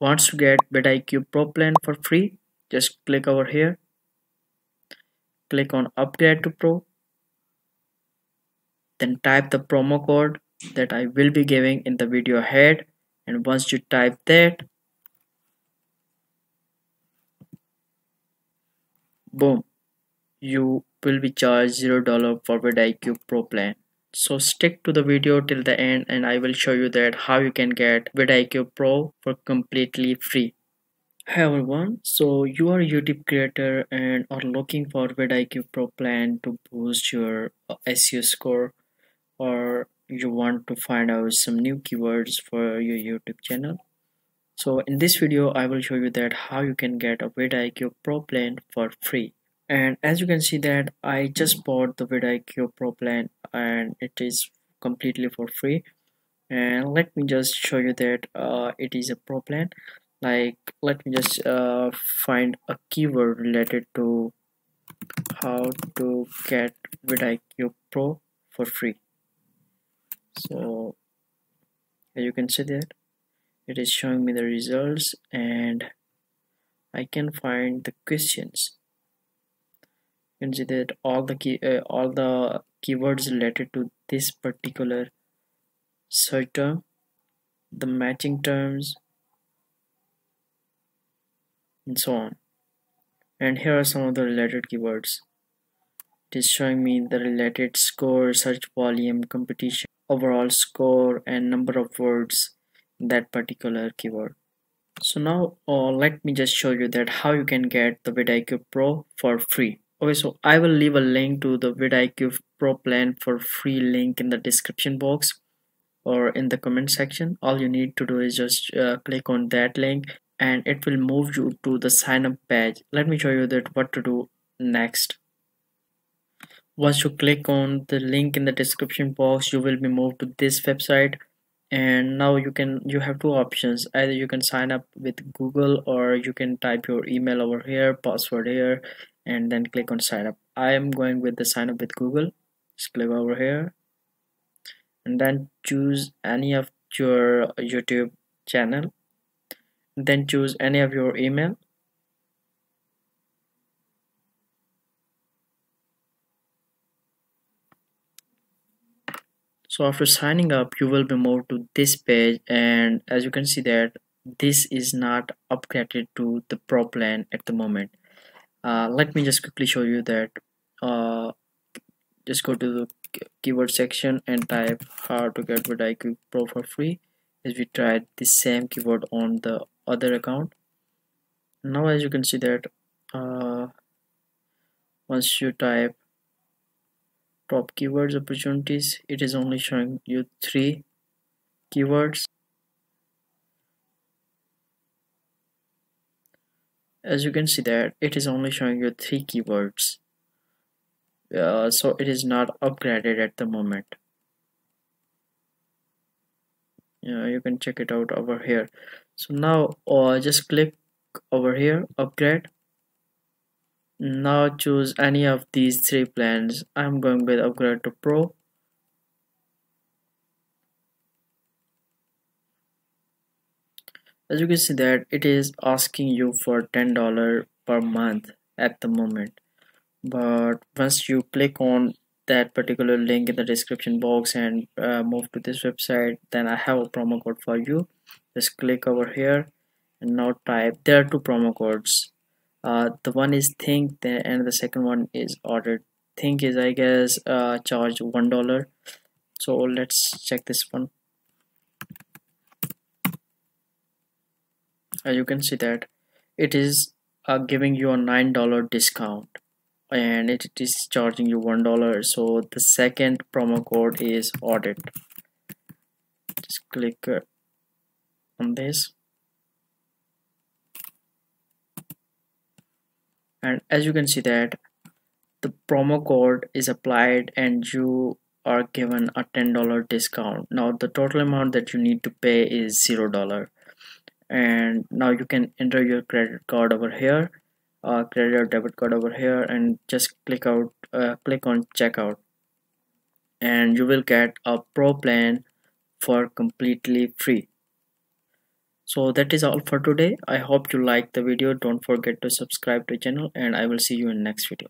wants to get vidIQ Pro plan for free just click over here. Click on upgrade to Pro. Then type the promo code that I will be giving in the video ahead. And once you type that boom you will be charged zero dollar for vidIQ Pro plan so stick to the video till the end and I will show you that how you can get vidIQ Pro for completely free Hi everyone, so you are a YouTube creator and are looking for vidIQ Pro plan to boost your uh, SEO score or you want to find out some new keywords for your YouTube channel. So in this video, I will show you that how you can get a vidIQ Pro plan for free. And as you can see that I just bought the vidIQ Pro plan and it is completely for free. And let me just show you that uh, it is a pro plan. Like let me just uh, find a keyword related to how to get vidIQ Pro for free. So as you can see that it is showing me the results and I can find the questions you can see that all the key uh, all the keywords related to this particular search term the matching terms and so on. And here are some of the related keywords. It is showing me the related score search volume competition overall score and number of words that particular keyword. So now uh, let me just show you that how you can get the vidIQ Pro for free okay so I will leave a link to the vidIQ Pro plan for free link in the description box or in the comment section. All you need to do is just uh, click on that link and it will move you to the sign up page. Let me show you that what to do next. Once you click on the link in the description box you will be moved to this website and now you can you have two options. Either you can sign up with google or you can type your email over here password here and then click on sign up. I am going with the sign up with google. Just click over here. And then choose any of your youtube channel. Then choose any of your email. So after signing up you will be moved to this page. And as you can see that this is not upgraded to the pro plan at the moment uh, let me just quickly show you that uh, just go to the keyword section and type how to get vidIQ Pro for free. As we tried the same keyword on the other account. Now as you can see that uh, once you type top keywords opportunities it is only showing you three keywords as you can see that it is only showing you three keywords. Uh, so it is not upgraded at the moment. Yeah, you can check it out over here. So now uh, just click over here upgrade. Now choose any of these three plans. I'm going with upgrade to pro as you can see that it is asking you for $10 per month at the moment. But once you click on that particular link in the description box and uh, move to this website then I have a promo code for you. Just click over here and now type there are two promo codes. Uh, the one is think and the second one is ordered think is I guess uh, charge one dollar. So let's check this one you can see that it is uh, giving you a nine dollar discount. And it is charging you one dollar. So the second promo code is audit. Just click uh, on this. And as you can see that the promo code is applied and you are given a $10 discount. Now the total amount that you need to pay is zero dollar and now you can enter your credit card over here uh, credit or debit card over here and just click out uh, click on checkout. And you will get a pro plan for completely free. So that is all for today. I hope you like the video. Don't forget to subscribe to channel and i will see you in next video